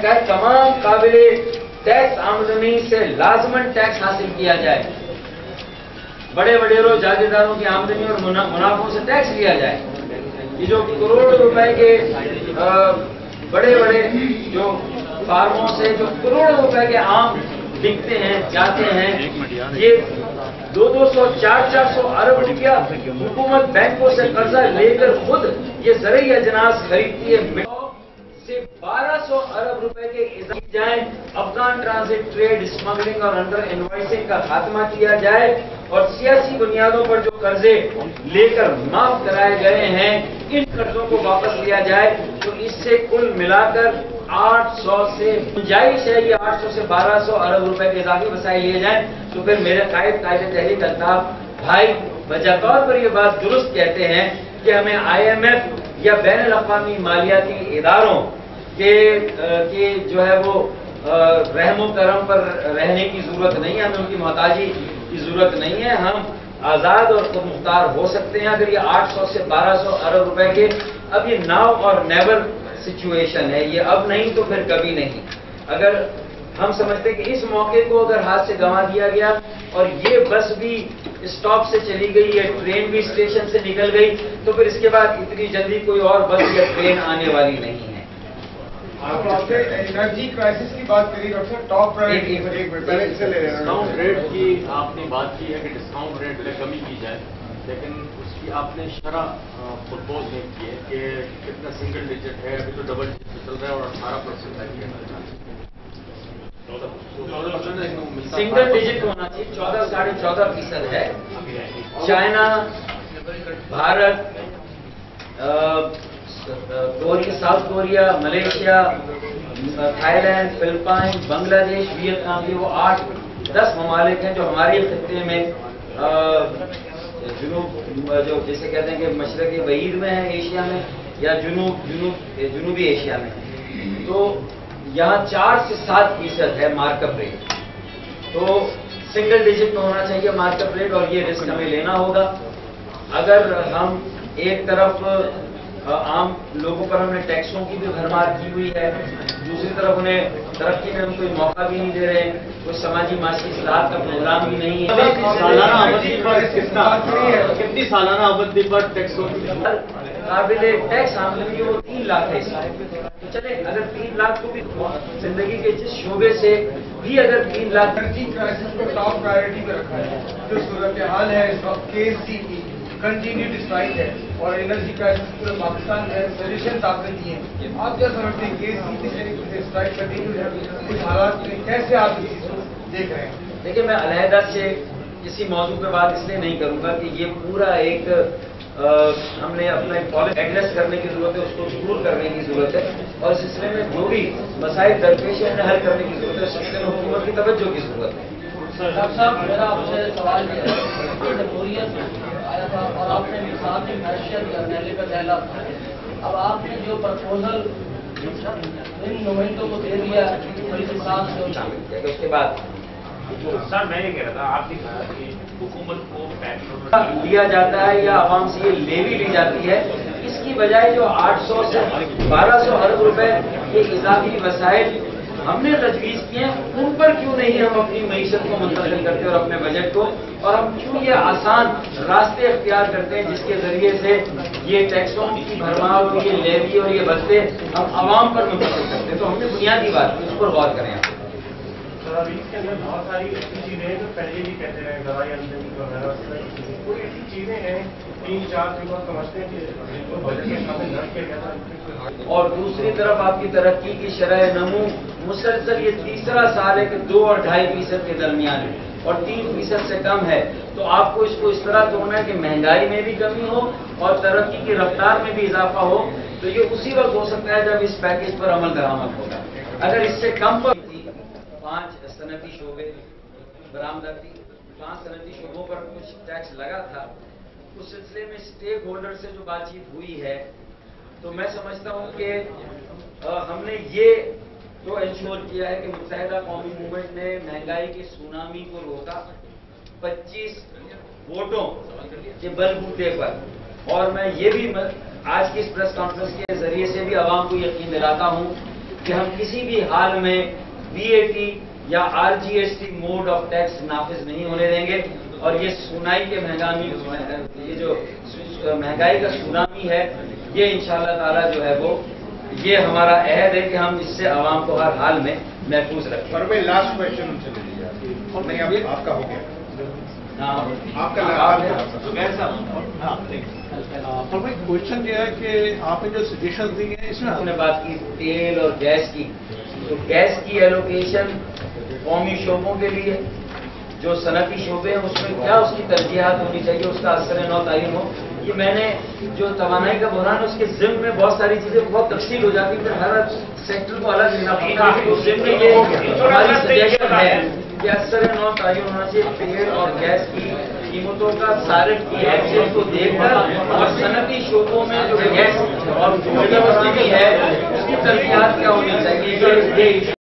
कहा तमाम काबिल टैक्स आमदनी से लाजमन टैक्स हासिल किया जाए। बड़े बड़ेरों जागीरदारों की आमदनी और मुना, मुनाफों से टैक्स लिया जाए। ये जो करोड़ रुपए के बड़े बड़े जो फार्मों से जो करोड़ रुपए के आम बिकते हैं जाते हैं ये दो दो सौ चार चार सौ अरब रुपया हुकूमत बैंकों से कर्जा लेकर खुद ये ज़रिए अजनास खरीदती है। 1200 अरब रुपए के जाए अफगान ट्रांसिट ट्रेड स्मगलिंग और अंडर इन्वाइसिंग का खात्मा किया जाए, और सियासी बुनियादों पर जो कर्जे लेकर माफ़ कराए गए हैं, इन कर्जों को वापस लिया जाए तो इससे कुल मिलाकर 800 से गुंजाइश है ये 800 से 1200 अरब रुपए के इजाफी वसाई लिए जाए। तो फिर मेरे कायद कायदे तहरीक अल्ताफ भाई, वजह तौर पर यह बात दुरुस्त कहते हैं कि हमें आईएमएफ या बैन अवी मालियाती इदारों के के जो है वो रहमो करम पर रहने की ज़रूरत नहीं है, हमें उनकी मोहताजी की ज़रूरत नहीं है। हम आज़ाद और खुद मुख्तार हो सकते हैं, अगर ये 800 से 1200 अरब रुपए के, अब ये नाव और नेवर सिचुएशन है, ये अब नहीं तो फिर कभी नहीं। अगर हम समझते हैं कि इस मौके को अगर हाथ से गंवा दिया गया, और ये बस भी स्टॉप से चली गई, या ट्रेन भी स्टेशन से निकल गई तो फिर इसके बाद इतनी जल्दी कोई और बस या ट्रेन आने वाली नहीं है। आपने एनर्जी क्राइसिस की बात करी डॉक्टर साहब टॉप प्रायोरिटी ले डिस्काउंट रेट की आपने बात की है कि डिस्काउंट रेट में कमी की जाए लेकिन उसकी आपने शरह प्रपोज नहीं की है कि कितना सिंगल डिजिट है अभी तो डबल डिजिट चल रहा है और अठारह परसेंट है। सिंगल डिजिट होना चाहिए चौदह साढ़े चौदह फ़ीसद है। चाइना भारत अ, Korea South Korea Malaysia Thailand Philippine Bangladesh Vietnam ये वो आठ दस ममालिक हैं जो हमारे खत्े में जुनूब जो जैसे कहते हैं कि मशरक़ वहीद में है एशिया में या जुनूब जुनूब जुनूबी एशिया में तो यहाँ चार से सात फ़ीसद है मार्कअप रेट। तो सिंगल डिजिट में होना चाहिए मार्केट रेट और ये रिस्क हमें लेना होगा। अगर हम एक तरफ़ आम लोगों पर हमने टैक्सों की भी भरमार की हुई है। दूसरी तरफ़ उन्हें तरक्की में हम कोई मौका भी नहीं दे रहे कोई समाजी मासी इस्लाह का प्रोग्राम भी नहीं है। सालाना अवधि पर कितना कितनी सालाना अवधि पर टैक्स काबिल टैक्स आमदनी वो तीन लाख है तो चले अगर तीन लाख को भी ज़िंदगी के जिस शोबे से भी अगर तीन लाख क्राइसिस को टॉप प्रायोरिटी पे रखा है जो सूरत हाल है इस वक्त की। कंटिन्यूड स्ट्राइक है और एनर्जी क्राइसिस पूरे पाकिस्तान में सोल्यूशन आपने दिए हैं। आप क्या समझते हैं किस स्ट्राइक कंटिन्यू है इस हालात में कैसे आप इस चीज़ को देख रहे हैं? देखिए मैं अलहदा से किसी मौजू पे बात इसलिए नहीं करूँगा कि ये पूरा एक अ, हमने अपना एक पॉलिसी एड्रेस करने की ज़रूरत है उसको दूर करने की ज़रूरत है और इस सिलसिले में जो भी मसाइल दरपेश है हल करने की ज़रूरत है सिलसिले में हुकूमत की तवज्जो की ज़रूरत है। डॉक्टर साहब मेरा आपसे सवाल ये है कि जमहूरियत आपने साथ में मैशियत या रैली का पहला अब आपने जो प्रपोजल इन नुमाइंदों को दे दिया बड़ी हिसाब से उसके बाद। सर मैं ये कह रहा था आपने कहा कि हुकूमत को पेट्रोल लिया जाता है या आवाम से ये लेवी ली जाती है इसकी बजाय जो 800 से 1200 अरब रुपए के इजाफी वसाइल हमने तजवीज किए हैं, उन पर क्यों नहीं हम अपनी मीशत को मुंतकिल करते और अपने बजट को? और हम क्यों ये आसान रास्ते अख्तियार करते हैं जिसके ज़रिए से ये टैक्सों की भरमार और ये लेवी और ये बस्ते हम आवाम पर मुंतकिल करते हैं? तो हमने बुनियादी बात, उस पर गौर करें आप। अंदर बहुत सारी ऐसी चीज़ें हैं जो पहले भी कहते रहे, दवाई आमदनी वगैरह कोई ऐसी चीज़ें हैं तीन, चार जो लोग समझते हैं और दूसरी तरफ़ आपकी तरक्की की शरह नमू मुसलसल ये तीसरा साल है कि दो और ढाई फ़ीसद के दरमियान है और तीन फ़ीसद से कम है। तो आपको इसको इस तरह तोड़ना है कि महँगाई में भी कमी हो और तरक्की की रफ्तार में भी इजाफा हो। तो ये उसी वक्त हो सकता है जब इस पैकेज पर अमल दरामद होगा। अगर इससे कम पर पाँच सनती शोबे बरामदती पाँच सनती शोबों पर कुछ टैक्स लगा था उस सिलसिले में स्टेक होल्डर से जो बातचीत हुई है तो मैं समझता हूँ कि हमने ये तो इंश्योर किया है कि मुतहदा कौमी मूवमेंट ने महँगाई की सुनामी को रोका 25 वोटों के बलबूते पर। और मैं ये भी आज की इस प्रेस कॉन्फ्रेंस के ज़रिए से भी आवाम को यकीन दिलाता हूँ कि हम किसी भी हाल में बीएटी या आरजीएसटी मोड ऑफ़ टैक्स नाफिज नहीं होने देंगे। और ये सुनाई के महंगामी ये जो महँगाई का सुनामी है ये इंशाल्लाह ताला जो है वो ये हमारा अहद है कि हम इससे आवाम को हर हाल में महफूज रखें। पर मैं लास्ट क्वेश्चन उनसे ले लिया नहीं अब आपका हो गया। हाँ, आपका आप लास्ट जुबैर साहब। पर भाई क्वेश्चन ये है कि आपने जो सजेशन दी है इसमें हमने बात की तेल और गैस की। तो गैस की एलोकेशन कौमी शोबों के लिए, जो सनती शोबे हैं, उसमें क्या उसकी तरजीहत होनी चाहिए, उसका असर नौ तयन हो? ये मैंने जो तोानाई का बहरान, उसके जिम में बहुत सारी चीज़ें बहुत तफसील हो जाती फिर हर सेक्टर को अलग लेना पड़ता है। उस जिम में ये हमारी सजेशन है कि असर नौ तयन होना चाहिए तेल और गैस की कीमतों का सारे एक्सेस को देखकर, और सनती शोबों में जो गैस और है, उसकी तरजीहत क्या होनी चाहिए?